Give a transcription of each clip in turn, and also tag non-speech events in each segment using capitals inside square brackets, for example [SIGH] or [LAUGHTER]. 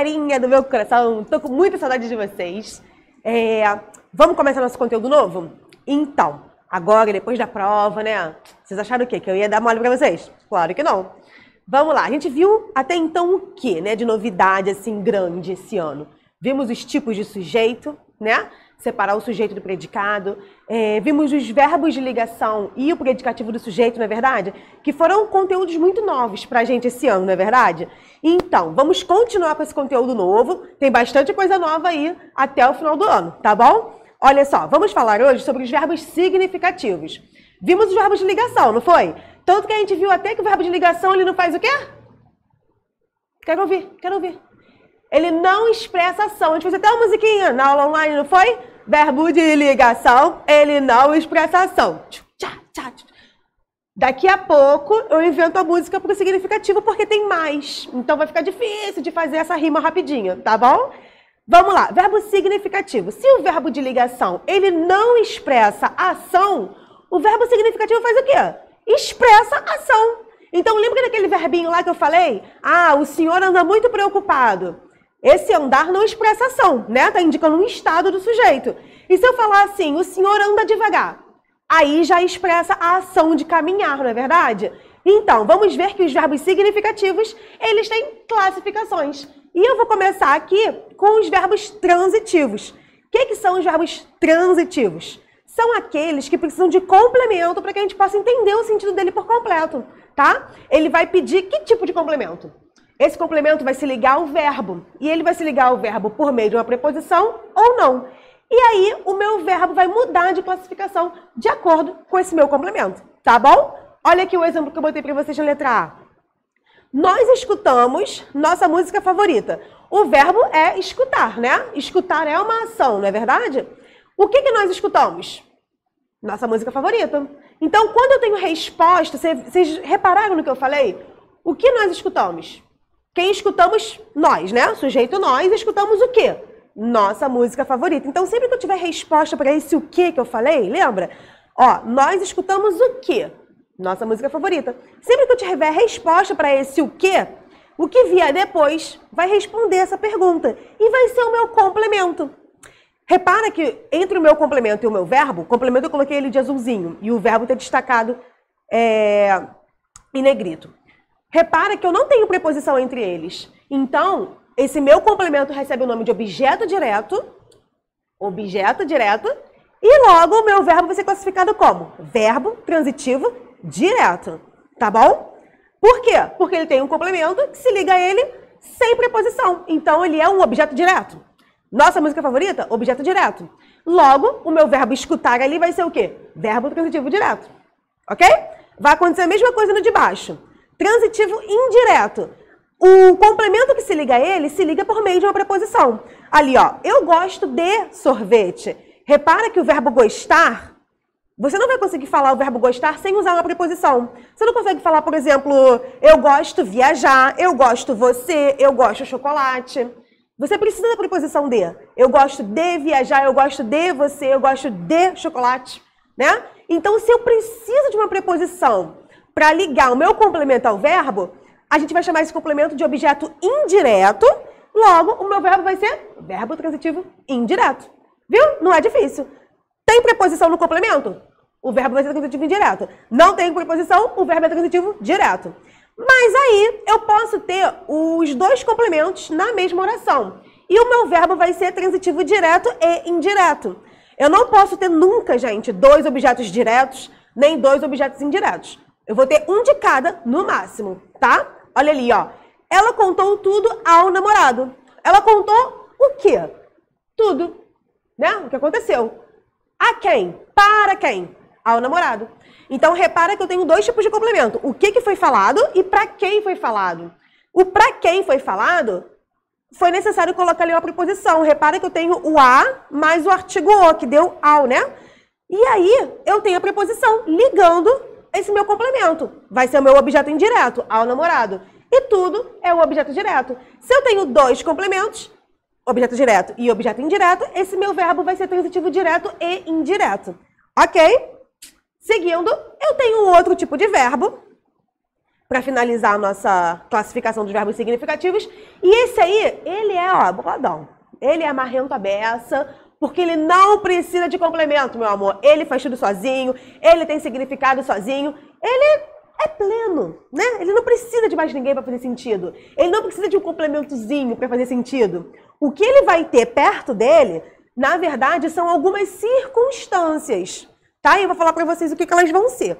galerinha do meu coração. Tô com muita saudade de vocês. É, vamos começar nosso conteúdo novo? Então, agora, depois da prova, né? Vocês acharam o quê? Que eu ia dar mole pra vocês? Claro que não. Vamos lá, a gente viu até então o que, né, de novidade assim grande esse ano? Vimos os tipos de sujeito, né? Separar o sujeito do predicado. É, vimos os verbos de ligação e o predicativo do sujeito, não é verdade? Que foram conteúdos muito novos pra gente esse ano, não é verdade? Então, vamos continuar com esse conteúdo novo. Tem bastante coisa nova aí até o final do ano, tá bom? Olha só, vamos falar hoje sobre os verbos significativos. Vimos os verbos de ligação, não foi? Tanto que a gente viu até que o verbo de ligação ele não faz o quê? Quero ouvir, quero ouvir. Ele não expressa ação. A gente fez até uma musiquinha na aula online, não foi? Verbo de ligação, ele não expressa ação. Daqui a pouco eu invento a música para o significativo porque tem mais. Então vai ficar difícil de fazer essa rima rapidinho, tá bom? Vamos lá, verbo significativo. Se o verbo de ligação ele não expressa ação, o verbo significativo faz o quê? expressa ação. Então, lembra daquele verbinho lá que eu falei? Ah, o senhor anda muito preocupado. Esse andar não expressa ação, né? Está indicando um estado do sujeito. E se eu falar assim, o senhor anda devagar? Aí já expressa a ação de caminhar, não é verdade? Então, vamos ver que os verbos significativos, eles têm classificações. E eu vou começar aqui com os verbos transitivos. O que, que são os verbos transitivos? são aqueles que precisam de complemento para que a gente possa entender o sentido dele por completo, tá? Ele vai pedir que tipo de complemento? Esse complemento vai se ligar ao verbo, e ele vai se ligar ao verbo por meio de uma preposição ou não. E aí, o meu verbo vai mudar de classificação de acordo com esse meu complemento, tá bom? Olha aqui o exemplo que eu botei para vocês na letra A. Nós escutamos nossa música favorita. O verbo é escutar, né? Escutar é uma ação, não é verdade? O que, que nós escutamos? Nossa música favorita. Então, quando eu tenho resposta, vocês repararam no que eu falei? O que nós escutamos? Quem escutamos? Nós, né? Sujeito nós, escutamos o quê? Nossa música favorita. Então, sempre que eu tiver resposta para esse o que que eu falei, lembra? Ó, nós escutamos o quê? Nossa música favorita. Sempre que eu tiver resposta para esse o quê, o que vier depois vai responder essa pergunta e vai ser o meu complemento. Repara que entre o meu complemento e o meu verbo, complemento eu coloquei ele de azulzinho e o verbo está destacado é, em negrito. Repara que eu não tenho preposição entre eles. Então, esse meu complemento recebe o nome de objeto direto, objeto direto, e logo o meu verbo vai ser classificado como verbo transitivo direto. Tá bom? Por quê? Porque ele tem um complemento que se liga a ele sem preposição. Então, ele é um objeto direto. Nossa música favorita? Objeto direto. Logo, o meu verbo escutar ali vai ser o quê? Verbo transitivo direto. Ok? Vai acontecer a mesma coisa no de baixo. Transitivo indireto. O complemento que se liga a ele se liga por meio de uma preposição. Ali, ó, eu gosto de sorvete. Repara que o verbo gostar, você não vai conseguir falar o verbo gostar sem usar uma preposição. Você não consegue falar, por exemplo, eu gosto viajar, eu gosto você, eu gosto chocolate. Você precisa da preposição de. Eu gosto de viajar, eu gosto de você, eu gosto de chocolate, né? Então, se eu preciso de uma preposição para ligar o meu complemento ao verbo, a gente vai chamar esse complemento de objeto indireto. Logo, o meu verbo vai ser verbo transitivo indireto. Viu? Não é difícil. Tem preposição no complemento? O verbo vai ser transitivo indireto. Não tem preposição, o verbo é transitivo direto. Mas aí eu posso ter os dois complementos na mesma oração. E o meu verbo vai ser transitivo direto e indireto. Eu não posso ter nunca, gente, dois objetos diretos, nem dois objetos indiretos. Eu vou ter um de cada no máximo, tá? Olha ali, ó. Ela contou tudo ao namorado. Ela contou o quê? Tudo. Né? O que aconteceu. A quem? Para quem? Ao namorado. Então, repara que eu tenho dois tipos de complemento. O que, que foi falado e para quem foi falado. O para quem foi falado, foi necessário colocar ali uma preposição. Repara que eu tenho o a mais o artigo o, que deu ao, né? E aí, eu tenho a preposição ligando esse meu complemento. Vai ser o meu objeto indireto, ao namorado. E tudo é o objeto direto. Se eu tenho dois complementos, objeto direto e objeto indireto, esse meu verbo vai ser transitivo direto e indireto. Ok? Seguindo, eu tenho outro tipo de verbo, para finalizar a nossa classificação dos verbos significativos. E esse aí, ele é, ó, boladão. Ele é marrento a beça, porque ele não precisa de complemento, meu amor. Ele faz tudo sozinho, ele tem significado sozinho. Ele é pleno, né? Ele não precisa de mais ninguém para fazer sentido. Ele não precisa de um complementozinho para fazer sentido. O que ele vai ter perto dele, na verdade, são algumas circunstâncias, tá? E eu vou falar para vocês o que, que elas vão ser.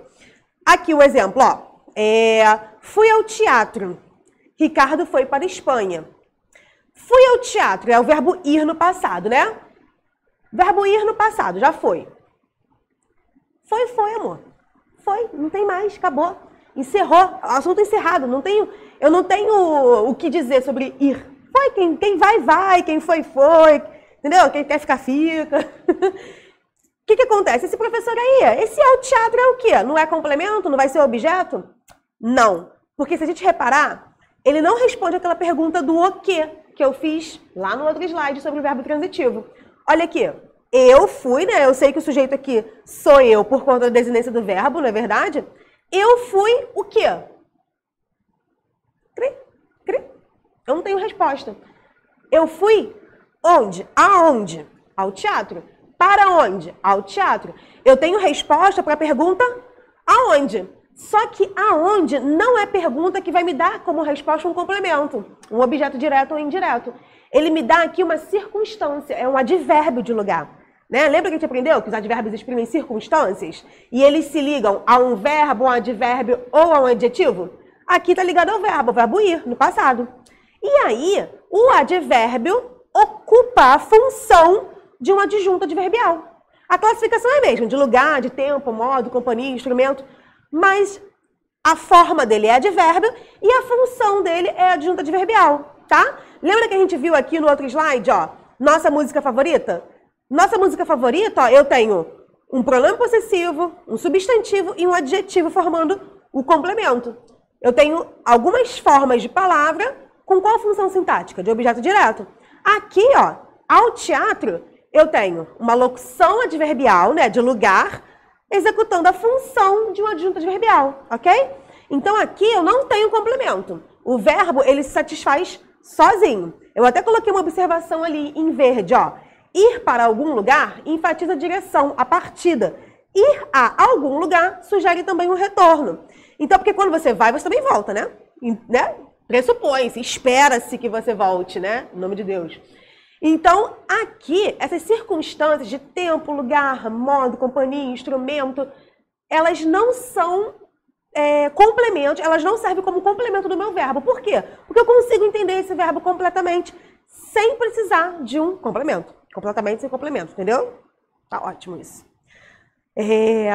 Aqui o exemplo, ó. É, fui ao teatro. Ricardo foi para a Espanha. Fui ao teatro, é o verbo ir no passado, né? Verbo ir no passado, já foi. Foi, foi, amor. Foi, não tem mais, acabou. Encerrou, assunto encerrado. Não tenho, eu não tenho o que dizer sobre ir. Foi, quem, quem vai, vai, quem foi, foi. Entendeu? Quem quer ficar, fica. O [LAUGHS] que, que acontece? Esse professor aí, esse é o teatro é o quê? Não é complemento? Não vai ser objeto? Não. Porque se a gente reparar, ele não responde aquela pergunta do o quê que eu fiz lá no outro slide sobre o verbo transitivo. Olha aqui, eu fui, né? Eu sei que o sujeito aqui sou eu por conta da desinência do verbo, não é verdade? Eu fui o quê? Cri, cri. Eu não tenho resposta. Eu fui onde? Aonde? Ao teatro. Para onde? Ao teatro. Eu tenho resposta para a pergunta aonde? Só que aonde não é pergunta que vai me dar como resposta um complemento, um objeto direto ou indireto. Ele me dá aqui uma circunstância, é um advérbio de lugar. Né? Lembra que a gente aprendeu que os advérbios exprimem circunstâncias? E eles se ligam a um verbo, um advérbio ou a um adjetivo? Aqui está ligado ao verbo, o verbo ir, no passado. E aí, o advérbio ocupa a função de um adjunto adverbial. A classificação é a mesma, de lugar, de tempo, modo, companhia, instrumento mas a forma dele é advérbio e a função dele é adjunta adverbial, tá? Lembra que a gente viu aqui no outro slide, ó, nossa música favorita? Nossa música favorita, ó, eu tenho um pronome possessivo, um substantivo e um adjetivo formando o complemento. Eu tenho algumas formas de palavra com qual função sintática? De objeto direto. Aqui, ó, ao teatro, eu tenho uma locução adverbial, né, de lugar, executando a função de um adjunto adverbial, ok? Então aqui eu não tenho complemento. O verbo, ele se satisfaz sozinho. Eu até coloquei uma observação ali em verde, ó. Ir para algum lugar enfatiza a direção, a partida. Ir a algum lugar sugere também um retorno. Então, porque quando você vai, você também volta, né? né? Pressupõe-se, espera-se que você volte, né? Em nome de Deus. Então, aqui, essas circunstâncias de tempo, lugar, modo, companhia, instrumento, elas não são é, complementos, elas não servem como complemento do meu verbo. Por quê? Porque eu consigo entender esse verbo completamente sem precisar de um complemento. Completamente sem complemento, entendeu? Tá ótimo isso. É...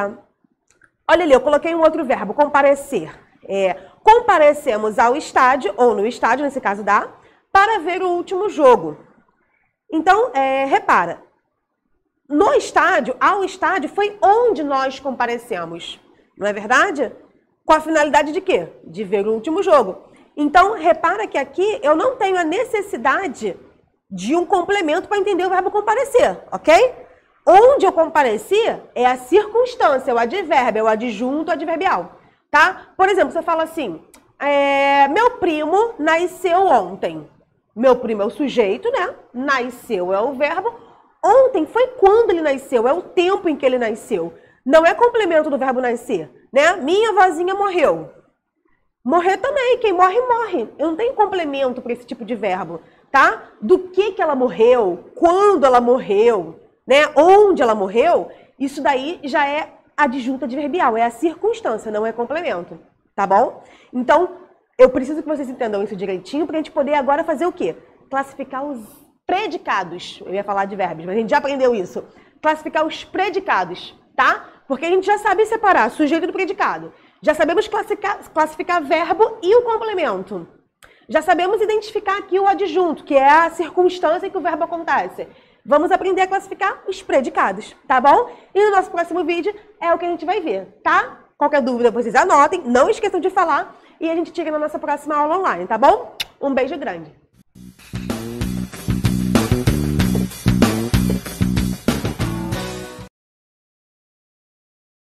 Olha ali, eu coloquei um outro verbo, comparecer. É, comparecemos ao estádio, ou no estádio, nesse caso dá, para ver o último jogo. Então, é, repara, no estádio, ao estádio, foi onde nós comparecemos. Não é verdade? Com a finalidade de quê? De ver o último jogo. Então, repara que aqui eu não tenho a necessidade de um complemento para entender o verbo comparecer, ok? Onde eu compareci é a circunstância, o advérbio, é o adjunto adverbial, tá? Por exemplo, você fala assim, é, meu primo nasceu ontem. Meu primo é o sujeito, né? Nasceu é o verbo. Ontem foi quando ele nasceu, é o tempo em que ele nasceu. Não é complemento do verbo nascer, né? Minha vozinha morreu. Morrer também, quem morre, morre. Eu não tenho complemento para esse tipo de verbo, tá? Do que que ela morreu, quando ela morreu, né? Onde ela morreu, isso daí já é adjunta adverbial, é a circunstância, não é complemento, tá bom? Então, eu preciso que vocês entendam isso direitinho para a gente poder agora fazer o quê? Classificar os predicados. Eu ia falar de verbos, mas a gente já aprendeu isso. Classificar os predicados, tá? Porque a gente já sabe separar sujeito do predicado. Já sabemos classificar, classificar verbo e o complemento. Já sabemos identificar aqui o adjunto, que é a circunstância em que o verbo acontece. Vamos aprender a classificar os predicados, tá bom? E no nosso próximo vídeo é o que a gente vai ver, tá? Qualquer dúvida, vocês anotem. Não esqueçam de falar e a gente tira na nossa próxima aula online, tá bom? Um beijo grande.